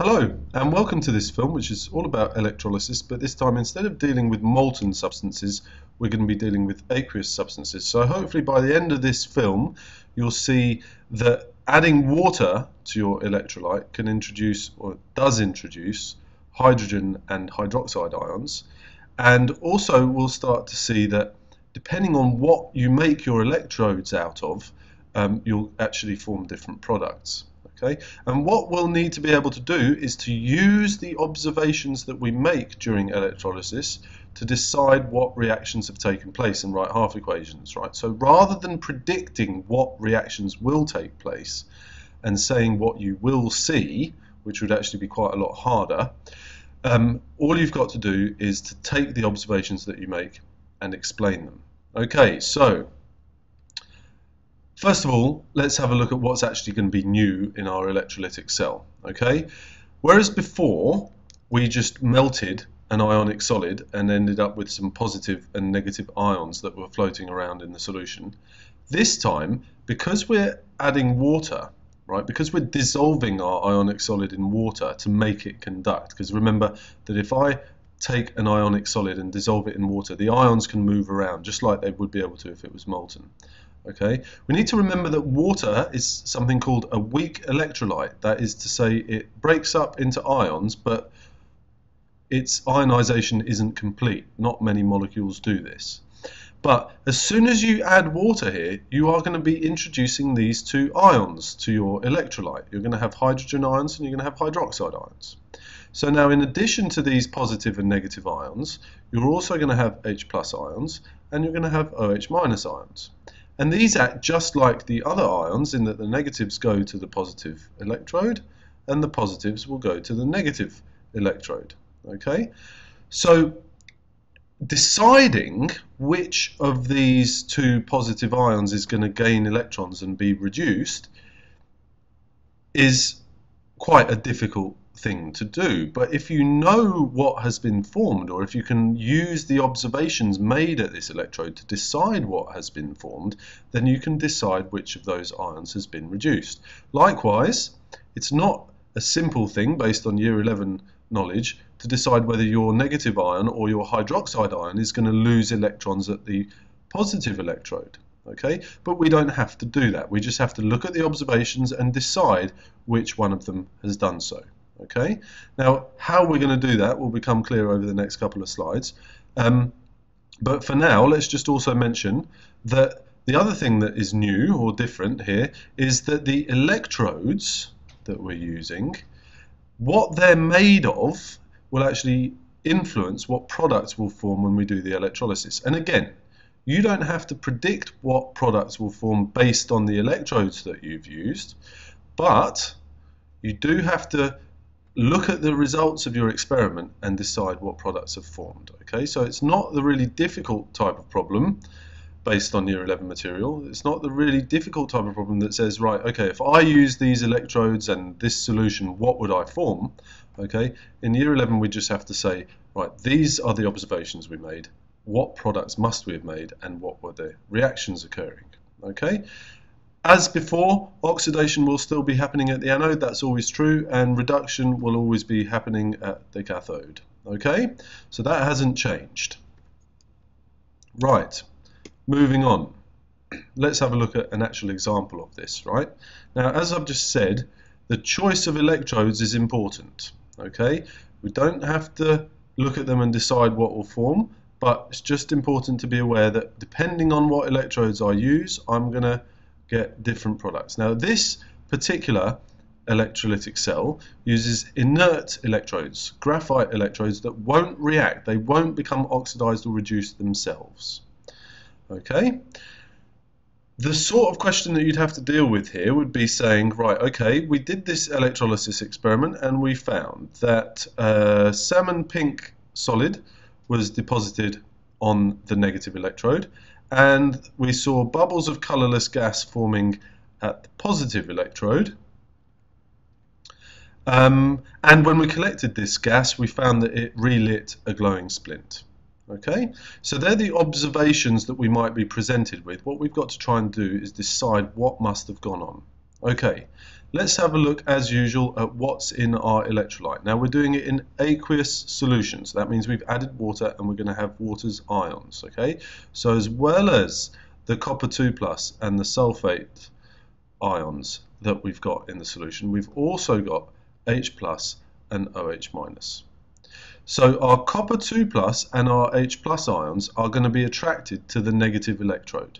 Hello and welcome to this film which is all about electrolysis but this time instead of dealing with molten substances we're going to be dealing with aqueous substances. So hopefully by the end of this film you'll see that adding water to your electrolyte can introduce or does introduce hydrogen and hydroxide ions and also we'll start to see that depending on what you make your electrodes out of um, you'll actually form different products. Okay, and what we'll need to be able to do is to use the observations that we make during electrolysis to decide what reactions have taken place and write half equations, right? So rather than predicting what reactions will take place and saying what you will see, which would actually be quite a lot harder, um, all you've got to do is to take the observations that you make and explain them. Okay, so First of all, let's have a look at what's actually going to be new in our electrolytic cell. Okay, Whereas before we just melted an ionic solid and ended up with some positive and negative ions that were floating around in the solution, this time, because we're adding water, right, because we're dissolving our ionic solid in water to make it conduct, because remember that if I take an ionic solid and dissolve it in water, the ions can move around just like they would be able to if it was molten. Okay, we need to remember that water is something called a weak electrolyte. That is to say, it breaks up into ions, but its ionization isn't complete. Not many molecules do this. But as soon as you add water here, you are going to be introducing these two ions to your electrolyte. You're going to have hydrogen ions and you're going to have hydroxide ions. So now in addition to these positive and negative ions, you're also going to have H plus ions and you're going to have OH minus ions. And these act just like the other ions in that the negatives go to the positive electrode and the positives will go to the negative electrode. Okay, so deciding which of these two positive ions is going to gain electrons and be reduced is quite a difficult thing to do. But if you know what has been formed, or if you can use the observations made at this electrode to decide what has been formed, then you can decide which of those ions has been reduced. Likewise, it's not a simple thing based on year 11 knowledge to decide whether your negative ion or your hydroxide ion is going to lose electrons at the positive electrode okay but we don't have to do that we just have to look at the observations and decide which one of them has done so Okay, now how we're going to do that will become clear over the next couple of slides. Um, but for now, let's just also mention that the other thing that is new or different here is that the electrodes that we're using, what they're made of will actually influence what products will form when we do the electrolysis. And again, you don't have to predict what products will form based on the electrodes that you've used, but you do have to look at the results of your experiment and decide what products have formed. Okay, so it's not the really difficult type of problem based on year 11 material. It's not the really difficult type of problem that says, right, okay, if I use these electrodes and this solution, what would I form? Okay, in year 11 we just have to say, right, these are the observations we made. What products must we have made and what were the reactions occurring? Okay, as before, oxidation will still be happening at the anode, that's always true, and reduction will always be happening at the cathode. Okay, so that hasn't changed. Right, moving on. Let's have a look at an actual example of this, right? Now, as I've just said, the choice of electrodes is important, okay? We don't have to look at them and decide what will form, but it's just important to be aware that depending on what electrodes I use, I'm going to get different products. Now this particular electrolytic cell uses inert electrodes, graphite electrodes that won't react, they won't become oxidized or reduced themselves. Okay? The sort of question that you'd have to deal with here would be saying, right, okay, we did this electrolysis experiment and we found that uh, salmon pink solid was deposited on the negative electrode and we saw bubbles of colourless gas forming at the positive electrode. Um, and when we collected this gas, we found that it relit a glowing splint. Okay, so they're the observations that we might be presented with. What we've got to try and do is decide what must have gone on. Okay, let's have a look as usual at what's in our electrolyte. Now we're doing it in aqueous solutions. That means we've added water and we're going to have water's ions. Okay, so as well as the copper 2 plus and the sulfate ions that we've got in the solution, we've also got H plus and OH minus. So our copper 2 plus and our H plus ions are going to be attracted to the negative electrode.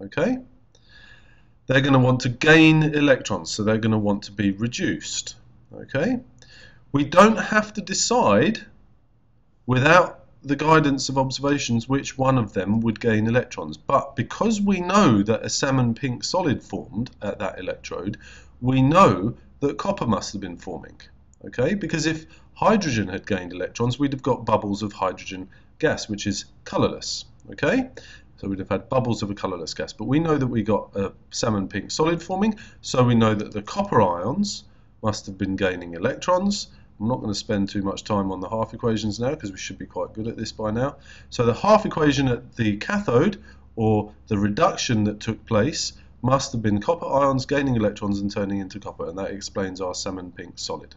Okay? They're going to want to gain electrons, so they're going to want to be reduced. Okay? We don't have to decide without the guidance of observations which one of them would gain electrons. But because we know that a salmon pink solid formed at that electrode, we know that copper must have been forming. Okay, because if hydrogen had gained electrons, we'd have got bubbles of hydrogen gas, which is colorless. Okay, so we'd have had bubbles of a colorless gas. But we know that we got a salmon pink solid forming, so we know that the copper ions must have been gaining electrons. I'm not going to spend too much time on the half equations now because we should be quite good at this by now. So the half equation at the cathode, or the reduction that took place, must have been copper ions gaining electrons and turning into copper, and that explains our salmon pink solid.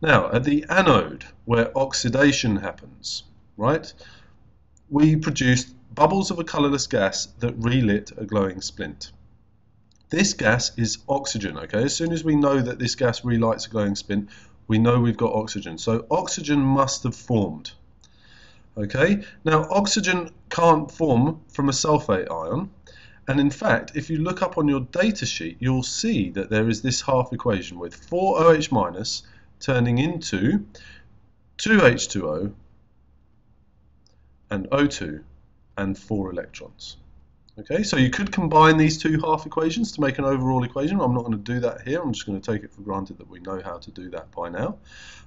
Now, at the anode, where oxidation happens, right, we produced bubbles of a colourless gas that relit a glowing splint. This gas is oxygen, okay? As soon as we know that this gas relights a glowing splint, we know we've got oxygen. So oxygen must have formed. Okay, now oxygen can't form from a sulfate ion. And in fact, if you look up on your data sheet, you'll see that there is this half equation with 4OH minus turning into 2H2O and O2 and 4 electrons. Okay, so you could combine these two half equations to make an overall equation. I'm not going to do that here. I'm just going to take it for granted that we know how to do that by now.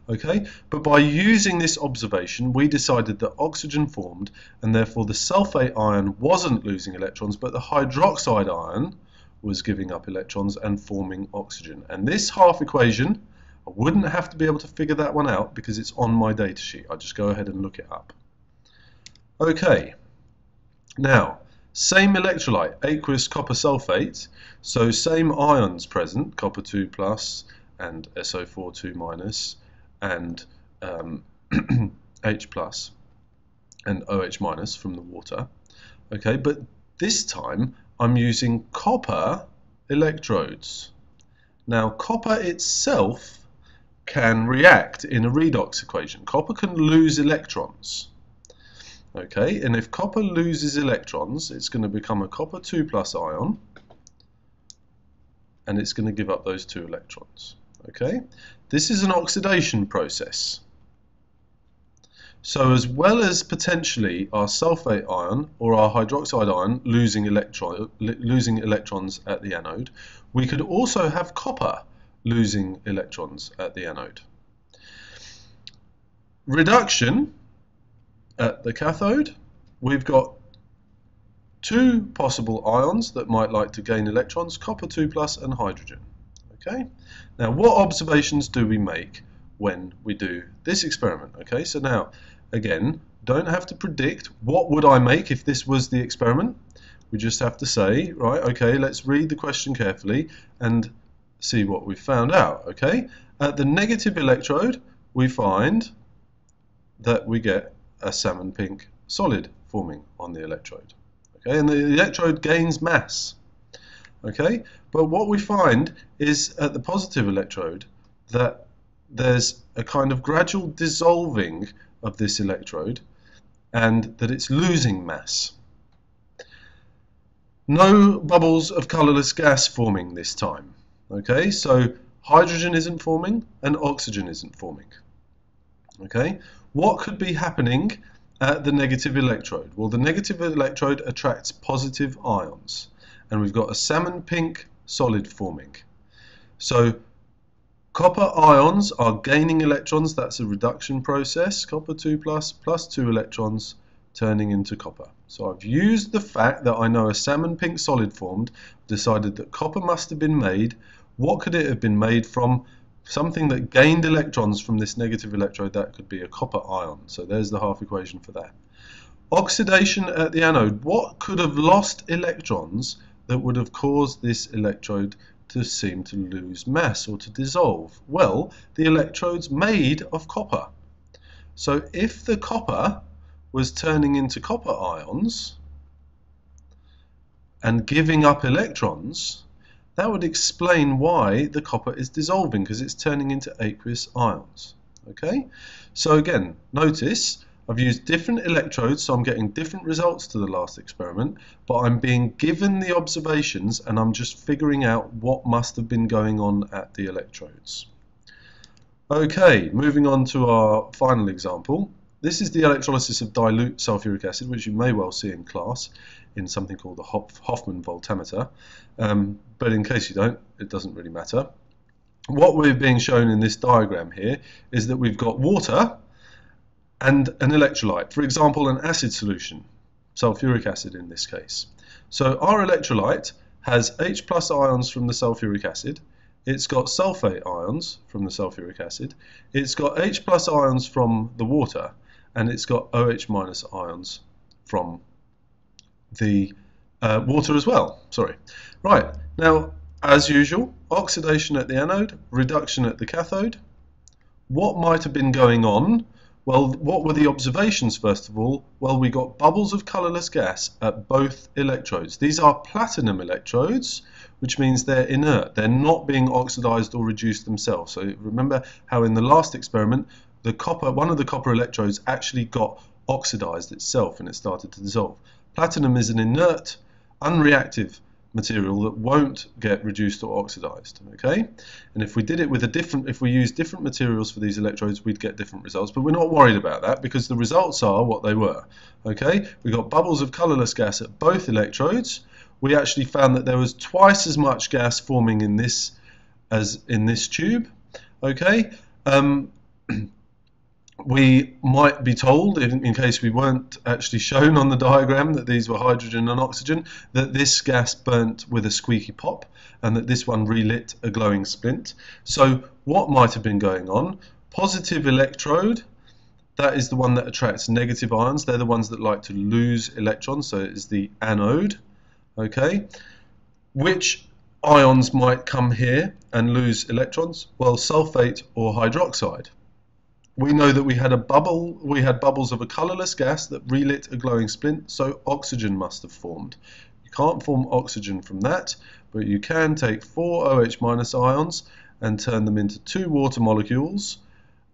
Okay, but by using this observation, we decided that oxygen formed, and therefore the sulfate ion wasn't losing electrons, but the hydroxide ion was giving up electrons and forming oxygen. And this half equation, I wouldn't have to be able to figure that one out because it's on my data sheet. I just go ahead and look it up. Okay, now same electrolyte, aqueous copper sulfate, so same ions present, copper 2 plus and SO4 2 minus and um, H plus and OH minus from the water. Okay, but this time I'm using copper electrodes. Now copper itself can react in a redox equation. Copper can lose electrons. Okay, and if copper loses electrons, it's going to become a copper 2 plus ion, and it's going to give up those two electrons. Okay, this is an oxidation process. So as well as potentially our sulfate ion or our hydroxide ion losing, electron, losing electrons at the anode, we could also have copper losing electrons at the anode. Reduction at the cathode, we've got two possible ions that might like to gain electrons, copper 2 plus and hydrogen. Okay. Now, what observations do we make when we do this experiment? Okay, so now, again, don't have to predict what would I make if this was the experiment. We just have to say, right, okay, let's read the question carefully and see what we've found out, okay? At the negative electrode, we find that we get a salmon pink solid forming on the electrode. Okay, and the electrode gains mass. Okay, but what we find is at the positive electrode that there's a kind of gradual dissolving of this electrode and that it's losing mass. No bubbles of colourless gas forming this time. Okay, so hydrogen isn't forming and oxygen isn't forming. Okay, what could be happening at the negative electrode? Well, the negative electrode attracts positive ions, and we've got a salmon pink solid forming. So copper ions are gaining electrons, that's a reduction process, copper 2 plus, plus 2 electrons turning into copper. So I've used the fact that I know a salmon pink solid formed, decided that copper must have been made. What could it have been made from? Something that gained electrons from this negative electrode, that could be a copper ion. So there's the half equation for that. Oxidation at the anode. What could have lost electrons that would have caused this electrode to seem to lose mass or to dissolve? Well, the electrode's made of copper. So if the copper was turning into copper ions and giving up electrons, that would explain why the copper is dissolving because it's turning into aqueous ions. Okay, so again, notice I've used different electrodes, so I'm getting different results to the last experiment, but I'm being given the observations and I'm just figuring out what must have been going on at the electrodes. Okay, moving on to our final example. This is the electrolysis of dilute sulfuric acid, which you may well see in class in something called the Hofmann voltameter. Um, but in case you don't, it doesn't really matter. What we're being shown in this diagram here is that we've got water and an electrolyte. For example, an acid solution, sulfuric acid in this case. So our electrolyte has H plus ions from the sulfuric acid. It's got sulfate ions from the sulfuric acid. It's got H plus ions from the water and it's got OH minus ions from the uh, water as well. Sorry. Right, now as usual, oxidation at the anode, reduction at the cathode. What might have been going on? Well, what were the observations first of all? Well, we got bubbles of colourless gas at both electrodes. These are platinum electrodes, which means they're inert. They're not being oxidized or reduced themselves. So remember how in the last experiment the copper, one of the copper electrodes actually got oxidized itself and it started to dissolve. Platinum is an inert, unreactive material that won't get reduced or oxidized okay? And if we did it with a different if we use different materials for these electrodes we'd get different results. But we're not worried about that because the results are what they were okay? We got bubbles of colorless gas at both electrodes. We actually found that there was twice as much gas forming in this as in this tube okay? Um, we might be told, in, in, case we weren't actually shown on the diagram that these were hydrogen and oxygen, that this gas burnt with a squeaky pop and that this one relit a glowing splint. So what might have been going on? Positive electrode, that is the one that attracts negative ions. They're the ones that like to lose electrons, so it is the anode. Okay, Which ions might come here and lose electrons? Well, sulfate or hydroxide we know that we had a bubble, we had bubbles of a colourless gas that relit a glowing splint, so oxygen must have formed. You can't form oxygen from that, but you can take four OH minus ions and turn them into two water molecules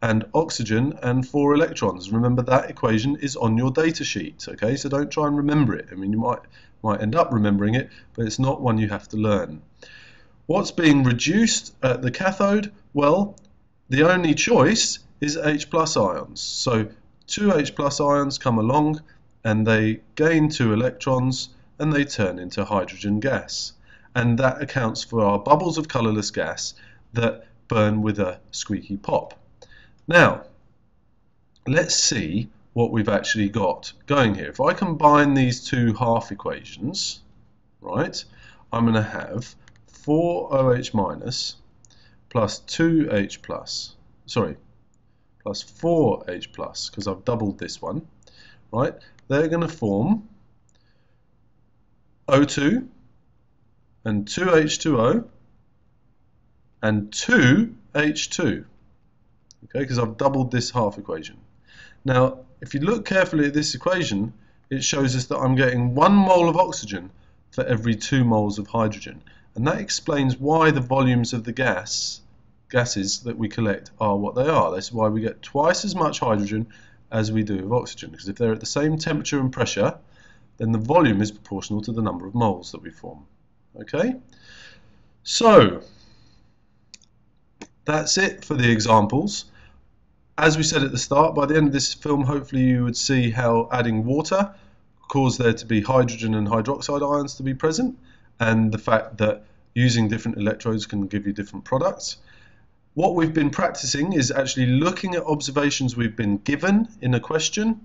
and oxygen and four electrons. Remember that equation is on your data sheet, okay? So don't try and remember it. I mean, you might, might end up remembering it, but it's not one you have to learn. What's being reduced at the cathode? Well, the only choice is H plus ions. So two H plus ions come along and they gain two electrons and they turn into hydrogen gas. And that accounts for our bubbles of colourless gas that burn with a squeaky pop. Now, let's see what we've actually got going here. If I combine these two half equations, right, I'm going to have 4OH minus plus 2H plus, sorry, plus 4H plus, because I've doubled this one, right? They're going to form O2 and 2H2O and 2H2, okay, because I've doubled this half equation. Now, if you look carefully at this equation, it shows us that I'm getting one mole of oxygen for every two moles of hydrogen. And that explains why the volumes of the gas gases that we collect are what they are. That's why we get twice as much hydrogen as we do of oxygen. Because if they're at the same temperature and pressure, then the volume is proportional to the number of moles that we form. Okay? So, that's it for the examples. As we said at the start, by the end of this film, hopefully you would see how adding water caused there to be hydrogen and hydroxide ions to be present, and the fact that using different electrodes can give you different products. What we've been practicing is actually looking at observations we've been given in a question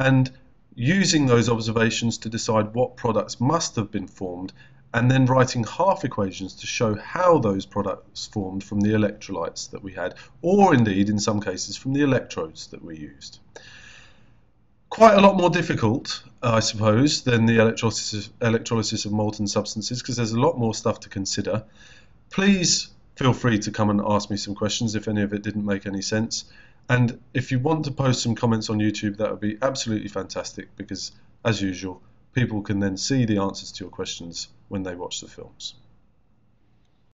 and using those observations to decide what products must have been formed and then writing half equations to show how those products formed from the electrolytes that we had, or indeed, in some cases, from the electrodes that we used. Quite a lot more difficult, I suppose, than the electrolysis, electrolysis of molten substances, because there's a lot more stuff to consider. please feel free to come and ask me some questions if any of it didn't make any sense. And if you want to post some comments on YouTube, that would be absolutely fantastic because, as usual, people can then see the answers to your questions when they watch the films.